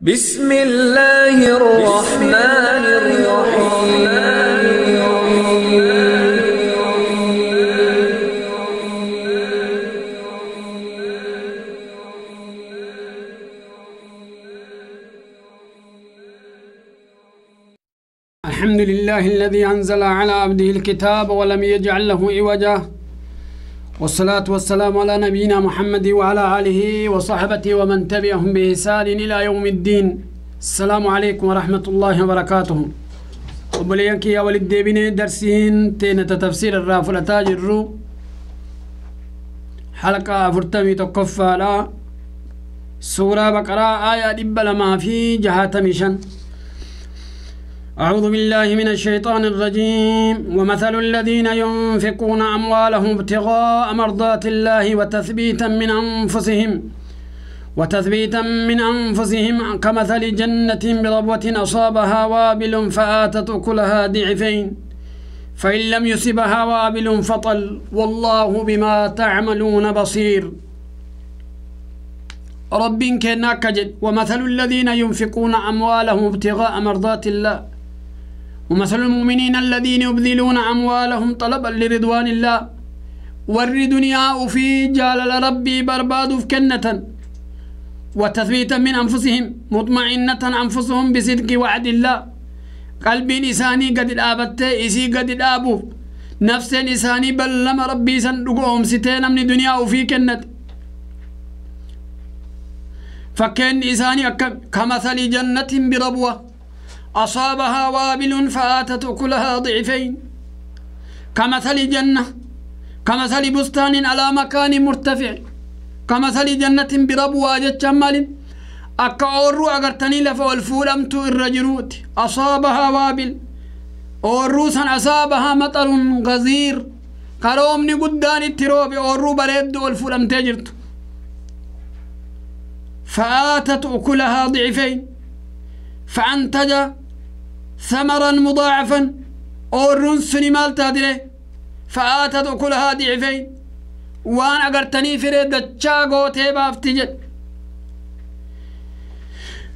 بسم الله الرحمن الرحيم. الحمد لله الذي أنزل على عبده الكتاب ولم يجعل له عوجا والصلاة والسلام على نبينا محمد وعلى آله وصحبه ومن تبعهم بإحسان إلى يوم الدين. السلام عليكم ورحمة الله وبركاته. وبليانك يا ولد ديبين درسين تينة تفسير الرافلة الرو حلقة فرتمي تقفى لا سورة بقرة آية دبل ما في جهاتمي شن أعوذ بالله من الشيطان الرجيم. ومثل الذين ينفقون أموالهم ابتغاء مرضات الله وتثبيتا من أنفسهم وتثبيتا من أنفسهم كمثل جنة بربوة أصابها وابل فآتت أكلها ضعفين فإن لم يصبها وابل فطل. والله بما تعملون بصير. رب كناك ومثل الذين ينفقون أموالهم ابتغاء مرضات الله ومثل المؤمنين الذين يبذلون أموالهم طلبا لرضوان الله. ور دنيا في جال ربي برباد في كنة. وتثبيتا من أنفسهم مطمئنة أنفسهم بصدق وعد الله. قلب إساني قد الآبت إسي قد الآبو نفس إساني بل لما ربي سندقهم ستين من دنيا وفي كنة. فكأن إساني كمثل جنة بربوة. أصابها وابل فآتت أكلها ضعفين. كمثل جنة كمثل بستان على مكان مرتفع. كمثل جنة بربوة جتشمال أكا أورو أغرتني لفو الفولمت أصابها وابل. أورو سن أصابها مطر غزير. قرومني قدان التروب. أورو بريد والفولمت جرت. فآتت أكلها ضعفين. فأنتج ثمرا مضاعفا. أورون سنمال تادري. فآتت أكلها ضعفين. وان أغرتني فري دچا غوتي بافتجد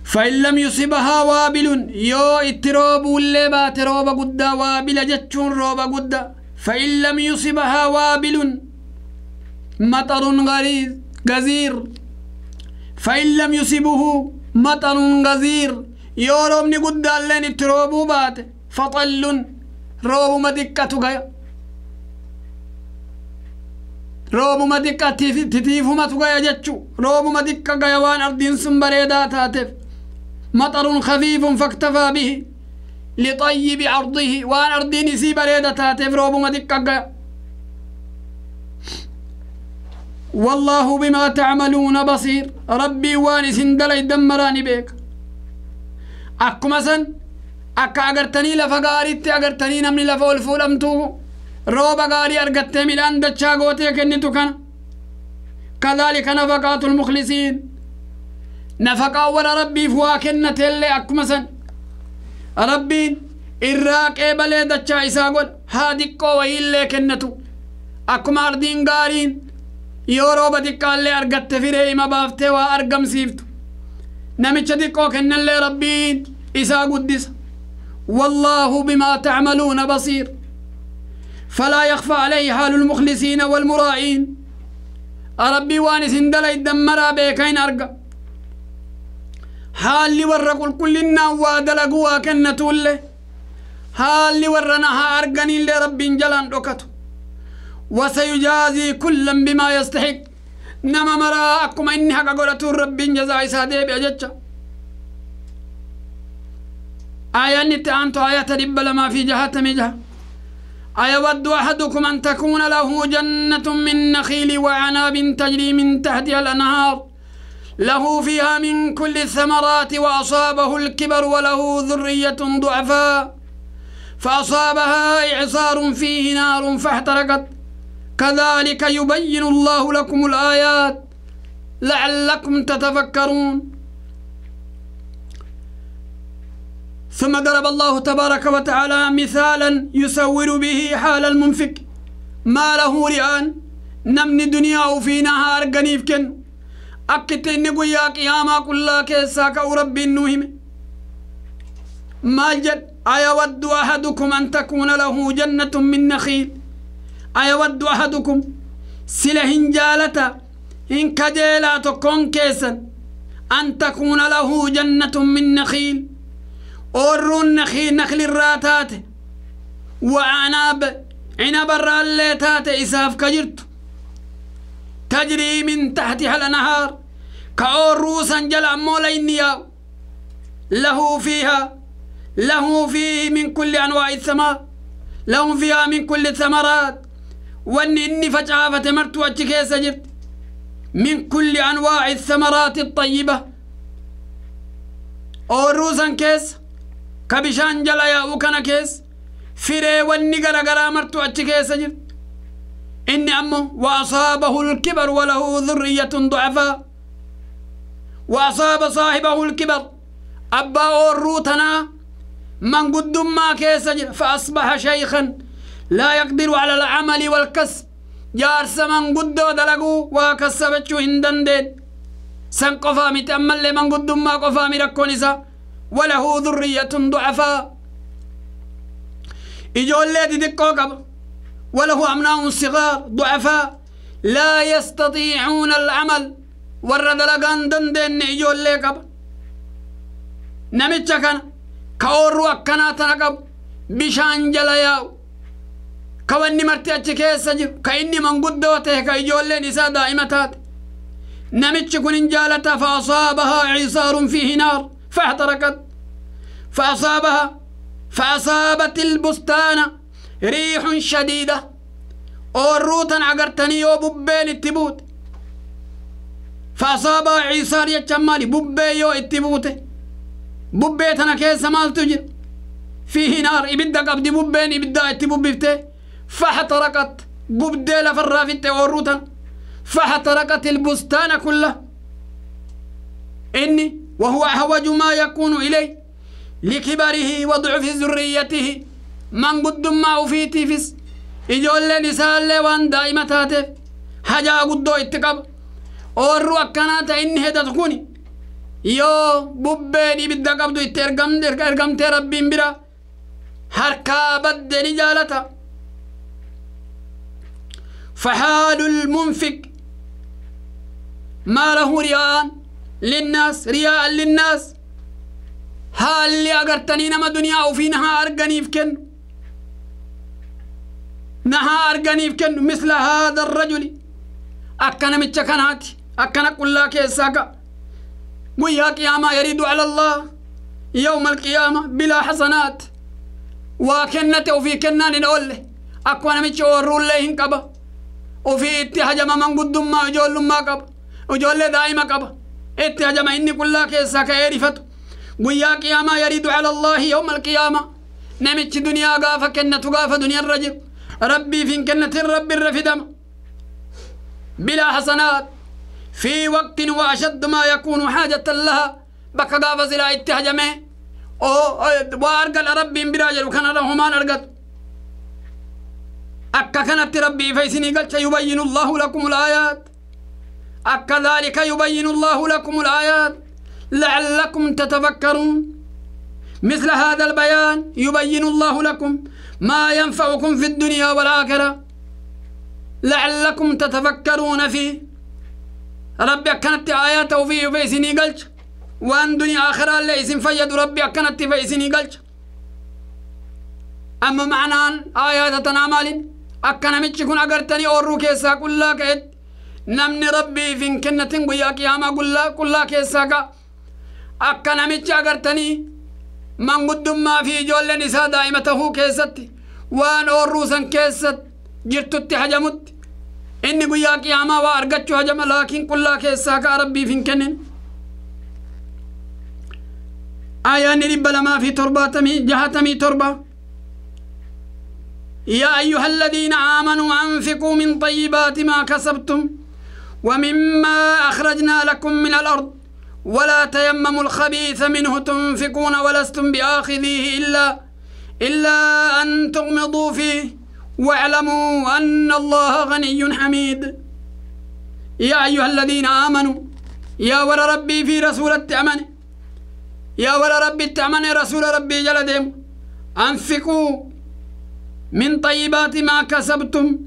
فإن لم يصبها وابل يو اتروب اللي بات روبا قدا وابل جتشون روبا قدا. فإن لم يصبها وابل مطر غزير. فإن لم يصبه مطر غزير. يوروم نقود اللين تروبو بات. فطل روبو مدكتو غيا روبو مدكة تتيفو ماتو غيا جتشو روبو مدكة غيوان أردين سنبريدات هاتف مطر خفيف فاكتفى به. لطيب عرضه. وان أردين سي بريدات هاتف روبو مدكة غيا والله بما تعملون بصير. ربي واني سندلي دمراني بيك. Akkuma san akka agartanii lafa gaariitti agartanii namni lafa ol fuudhamtu rooba gaarii argattee midhaan dachaa gootee kennitu kana kadhaalika nafaqaatu lmuklisiin nafaqaa warra rabbiif waa kennateellee akkuma san rabbiin irraa qeebalee dachaa isaa godha haa diqqoo wayiillee kennatu akkuma ardiin gaariin yoo rooba xiqqaallee argatte firee ima baaftee waa argamsiiftu namicha xiqqoo kennallee rabbiin isaa guddisa والله بما تعملون بصير. فلا يخفى عليه حال المخلصين والمراعين. ربي وانس اندل الدمرا بيكين أرقى. حال ورق كلنا ودلقوا له حال ورنها أرقني لرب جلان ركته وسيجازي كلا بما يستحق. نما مرا أكما إني حقا قولتو رب جزاء سادي بأجتشا آية نتأنت آية رب لما في جهة مجهة أيود أحدكم أن تكون له جنة من نخيل وعناب تجري من تحتها الأنهار له فيها من كل الثمرات وأصابه الكبر وله ذرية ضعفاء فأصابها إعصار فيه نار فاحترقت كذلك يبين الله لكم الآيات لعلكم تتفكرون ثم ضرب الله تبارك وتعالى مثالا يصور به حال المنفق. ما له ريان نمني دنيا في نهار غنيفكن اكتي نقول يا قياما كلا كيساك ربي النهم ما جد. أيود أحدكم أن تكون له جنة من نخيل. أيود أحدكم. سلهن جالتا. إن كجيلات كون كيسا أن تكون له جنة من نخيل. أورون نخي نخل الراتات وعناب عناب الراليتات إساف كجرت. تجري من تحت حل نهار كأوروسا جل مولينيا له فيها له فيه من كل أنواع السماء له فيها من كل الثمرات. وأني فجعافة مرت واتشكي سجرت من كل أنواع الثمرات الطيبة. أوروسا كيس كيس كبشان جلا يا وكنا كيس فري واني غرا غرا مرت وجهك سجرت إني أمه وأصابه الكبر وله ذرية ضعفاء وأصاب صاحبه الكبر أبا أوروتنا من قد ما كيس فأصبح شيخا لا يقدر على العمل والكسب جارس من قد دلقو وكسبتشو هندن دين سن قفا متأمل من قد ما قفا مركونسا وله ذرية ضعفاء. إجول لدي كوكب وله أمناء صغار ضعفاء. لا يستطيعون العمل. والردلقان دندن إجول لكب كان. كورو أكنا تنقب. بشان جلياو. كواني مرتي أتشكي سجر كإني من قدوته كإجول لنسا دائمتات. نمتشكو ننجالة فأصابها عصار فيه نار. فاحترقت فأصابها فأصابت البستان ريح شديدة. وروتا عقرتني وببين التبوت فأصاب عيسار يتشمالي ببين يو التبوت ببيتنا كيسا مال تجر فيه نار يبدأ قبدي ببين إبدا التبوت فاحترقت ببديل فرافت وروتا فاحترقت البستان كله إني وهو أهوج ما يكون إليه لكبره وضعف ذريته. من قد ما في تيفس إجول نساء وان دائما تاتف حجا قدو اتقب. أورو أكنات إن هدا تكوني يو ببيني بدقب دو اترقم درقم تربين برا هركا بدني جالتا. فحال المنفق. ما له ريان. للناس رياء للناس. هال اللي أقرتني نما دنيا وفي نها أرقني فكن نها أرقني فكن مثل هذا الرجل. أكنا متشكنات أكنا كلا كيساكا ويا قيامة يريد على الله يوم القيامة بلا حسنات. وكنت وفي كنان نقول أكوانا ميتشي ورول له كبا وفي اتهجم من قدام ما وجول ما كبا وجول دائما كبا اتهجم إني كلها كيسا كيرفت ويا قيامة يريد على الله يوم القيامة. نمتش دنيا غافة كنة غافة دنيا الرجل. ربي في كنة الرب الرفدم. بلا حسنات. في وقت وأشد ما يكون حاجة لها. بك غافة زلا اتهجمه وأرقل ربي براجل وكان له ما نرقد. أكا كانت ربي فيسني قلت يبين الله لكم الآيات. أكا ذلك يبين الله لكم الآيات لعلكم تتفكرون. مثل هذا البيان يبين الله لكم ما ينفعكم في الدنيا والآخرة. لعلكم تتفكرون فيه. ربي كانت آياته فيه فيسني قلت وأن دنيا آخرة اسم فيد. ربي كانت فيسني قلت. أما معنى آيات تنامال أكنا متشكون أغرتني أورو كيسا كلا كيد نمني ربي فين كنة ويا قيامة كلا كلا كيسا كا أكنا متش أغرتني. من قدم ما في جول نساء دائمته كيست. وان أورو سن كيست. جرتت حجمت. إني ويا قيامة وأرغتشو حجم. لكن كلا كيسا كا ربي فين كنن آيان رب لما في ترباتمي جهتمي تربة. يا أيها الذين آمنوا أنفقوا من طيبات ما كسبتم. ومما أخرجنا لكم من الأرض ولا تيمموا الخبيث منه تنفقون ولستم بآخذيه إلا إلا أن تغمضوا فيه واعلموا أن الله غني حميد. يا أيها الذين آمنوا warra rabbii fi rasuulatti amane yaa warra rabbitti amane rasuula rabbii jala deemu anfiquu min طيبات ما كسبتم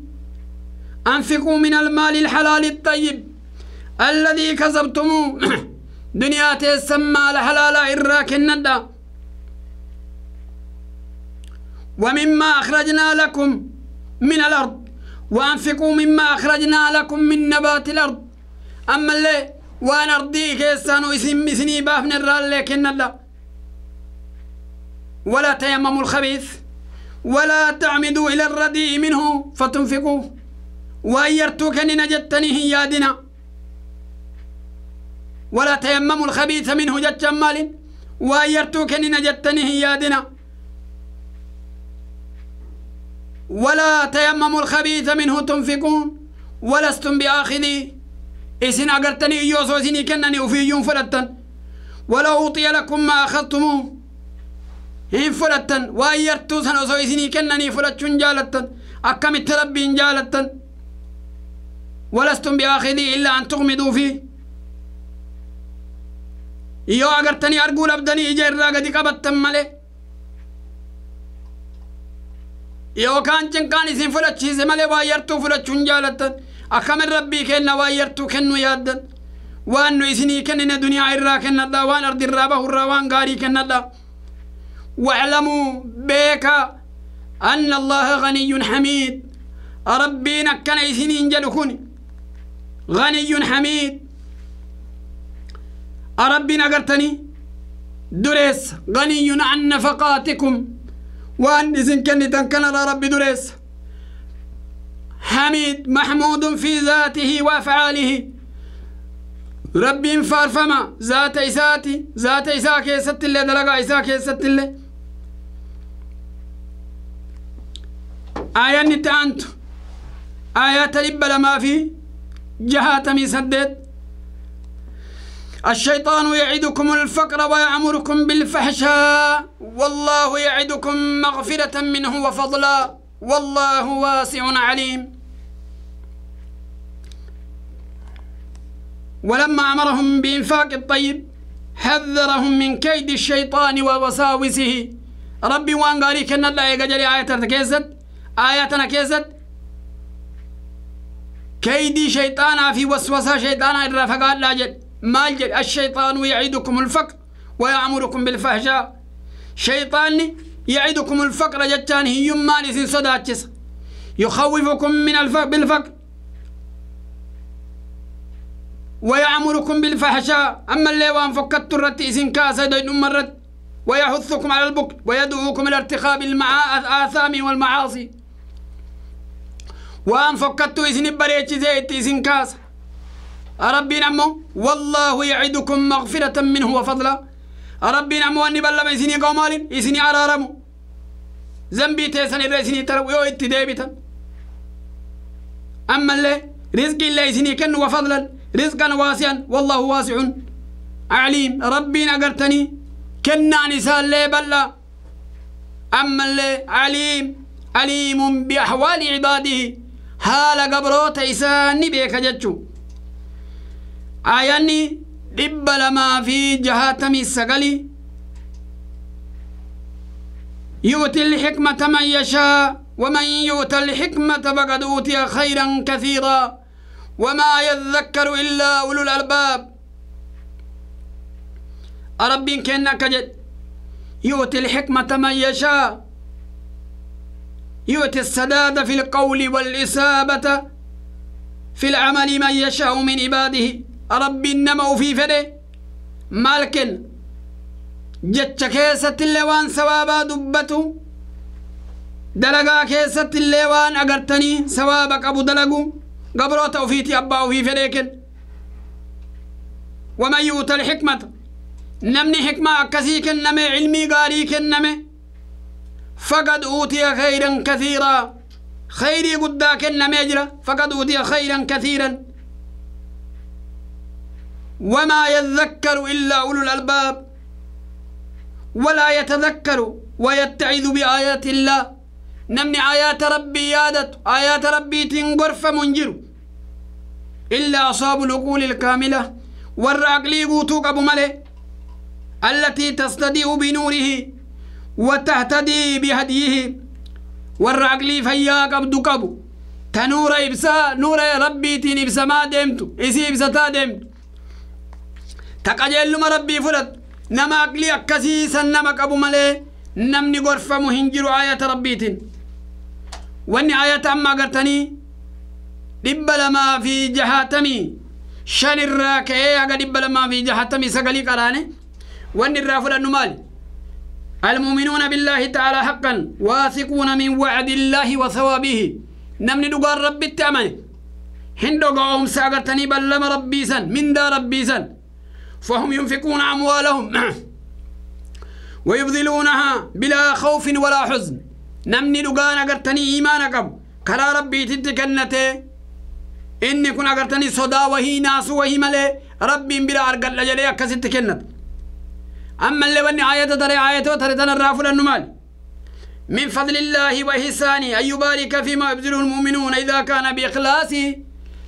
أنفقوا من المال الحلال الطيب الذي كسبتموه. دنيا تسمى الحلال إراك الندى ومما أخرجنا لكم من الأرض. وأنفقوا مما أخرجنا لكم من نبات الأرض. أما اللي وأنا أرضي كيسانو اسم اسني بافن الرال لكن الله ولا تيمموا الخبيث. ولا تعمدوا إلى الرديء منه وأيرتوك أن نجتني يادنا. ولا تيمموا الخبيث منه جت مال وأيرتوك أن نجتني يادنا. ولا تيمموا الخبيث منه تنفقون. ولستم بآخذي. إسن أقرتني يوسو سني كنني وفي فلتن. ولو أوطي لكم ما أخذتموه إن فلتن. وأيرتو سنوسو إسني كنني فلتشن جالتن. أكم التربين جالتن. ولستم بآخذي إلا أن تغمضوا فيه. إيو أغر تاني أرقول أبداني إجا إرراغ دي قبط تمالي إيو كان جن كان إسين فلت شيز مالي وايرتو فلت شنجالت أخام الربي كان نوايرتو كنو ياد وأنو إسيني كان إن دنيا إرراغ كنالا وأن أرد الرابه الروان غاري كنالا واعلموا بيكا أن الله غني حميد. ربينا كان إسيني إنجلكوني. غني حميد. ربنا قرتني دريس غني عن نفقاتكم. وأن إذن كنتن كان ربي دريس. حميد محمود في ذاته وأفعاله. ربي فارفما ذات إساتي ذات إساء كيست اللي دلقا إساء كيست اللي آية نتانت آيات لب لما في جهاتمي سدد الشيطان يعدكم الفقر ويأمركم بالفحشاء. والله يعدكم مغفرة منه وفضلا. والله واسع عليم. ولما أمرهم بإنفاق الطيب حذرهم من كيد الشيطان ووساوسه. ربي وان قالي كنا لا يجري آية كيست آياتنا كيست كيدي شيطانا في وسوسة شيطانا إذا فقال لا جد ما جد الشيطان يعدكم الفقر ويأمركم بالفحشاء. شيطان يعدكم الفقر جتان. هي مالس صداتس يخوفكم من الفقر بالفقر. ويأمركم بالفحشاء. أما اللي وان فكت الرتئس كاسة دين مرت ويحثكم على البكر ويدعوكم إلى ارتخاب الآثام والمعاصي. وان فكت إسن بريتش زيت إسن كاسة ربي نمو والله يعدكم مغفرة منه وفضلا ربي نمو أني بلما إسني قومال إسني عرارمو زنبي تيسن إسني ترو يو اتدابتا أما اللي رزق الله إسني كن وفضلا رزقا واسعا والله واسع عليم ربي نقرتني كنا نساء اللي بلا أما اللي عليم عليم بأحوال عباده حال قبروت إساني بيك جتشو آياني dhibba lamaa fi jahatamii sagali يؤتي الحكمة من يشاء ومن يؤت الحكمة فقد أوتي خيرا كثيرا وما يذكر إلا أولو الألباب رب كأنك جد يؤتي الحكمة من يشاء يؤتي السداد في القول والإسابة في العمل من يشاء من عباده. ربي إنما في فده. مالكن جتش كيسة اللوان سوابا دبتو دلقا كيسة اللوان أقرتني سوابك أبو دلقو. قبروت وفيتي أبا وفي فديكن. ومن يؤت الحكمة نمني حكمة أكسيكن نمي علمي قاريكن نمي. فقد أوتي خيرا كثيرا. خيري قداكن نمي فقد أوتي خيرا كثيرا. وما يذكر إلا أولو الألباب. ولا يتذكر ويتعذ بآيات الله. نمني آيات ربي يادت. آيات ربي تنقرف منجر إلا أصاب العقول الكاملة. aqlii guutuu qabu malee التي تستضيء بنوره. وتهتدي بهديه. والرعقلي فيا قبض قبو. تنور إبسا نور ربي تين إبسا ما دمتو إسي إبسا تا دمت. تقجل ما ربي فرد نما أقلي أكسيسا نما قبو ملي نمني غرفة مهنجر آية ربي تين. واني آية أما قرتني دب لما في جهاتمي. شن الراكعي أقا دب لما في جهاتمي سقلي قراني. واني الرافل النمالي المؤمنون بالله تعالى حقا؟ واثقون من وعد الله وثوابه. نمني دقار ربي التأمن. هندو قوم ساقرتني بلما ربي سن من دا ربي سن. فهم ينفقون أموالهم. ويبذلونها بلا خوف ولا حزن. نمني دقان أقرتني إيمانك كلا ربي تتكنته إني كن أقرتني صدا وهي ناس وهي ملي. ربي بلا أرقل لجلي أكسي كنت أما اللي وني آية ترى آية ترى تنرافل النمال. من فضل الله وإحسانه أن يبارك فيما يبذله المؤمنون إذا كان بإخلاص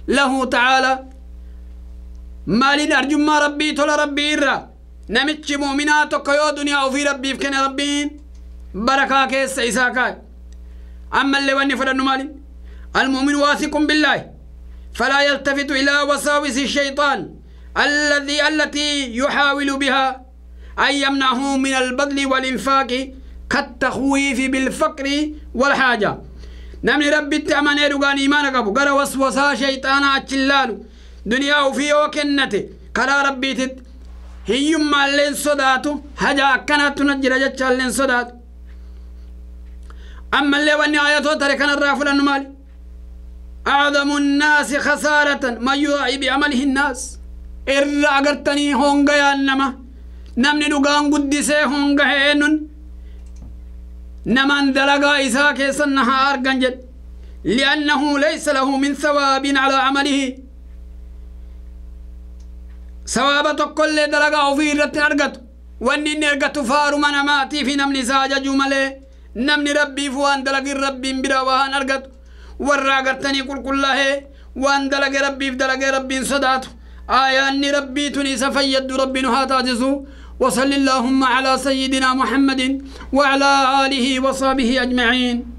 له تعالى. مال أرجو ما ربي تولى ربي إرى. نمتش مؤمنات كيو دنيا وفي ربي فكن ربين بركة كيس إساكا. أما اللي وني فضل النمال. المؤمن واثق بالله. فلا يلتفت إلى وساوس الشيطان. الذي التي يحاول بها أن يمنعه من البذل والإنفاق كالتخويف بالفقر والحاجة. نمني ربي التأمن يدقان إيمانك أبو قرى وسوسا شيطانا أتشلالو دنيا وفي وكنته كلا ربي تت. هيما اللين صداتو. هجا كانت تنجر جتشا اللين صداتو. أما اللي واني آياته تركنا الرافل النمالي أعظم الناس خسارة ما يضاعي بعمله الناس. إرى أغرتني هونغا يا نما. Namni dhugaan guddisee honga heenun naman dalagaa isaa keessan na haa argan jedhe li'annahu laysa lahu min sawaabin calaa camalihi sawaaba tokkollee dalagaa ofii irratti argatu wanni inni argatu faaruma namaatii fi namni isaa ajaju malee namni rabbiif waan dalagin rabbiin bira waan argatu warra agartanii qulqullaa'ee waan dalage rabbiif dalagee rabbiin sodaatu aayaanni rabbii isa fayyaddu rabbiin haa taasisu وصل اللهم على سيدنا محمد وعلى آله وصحبه أجمعين.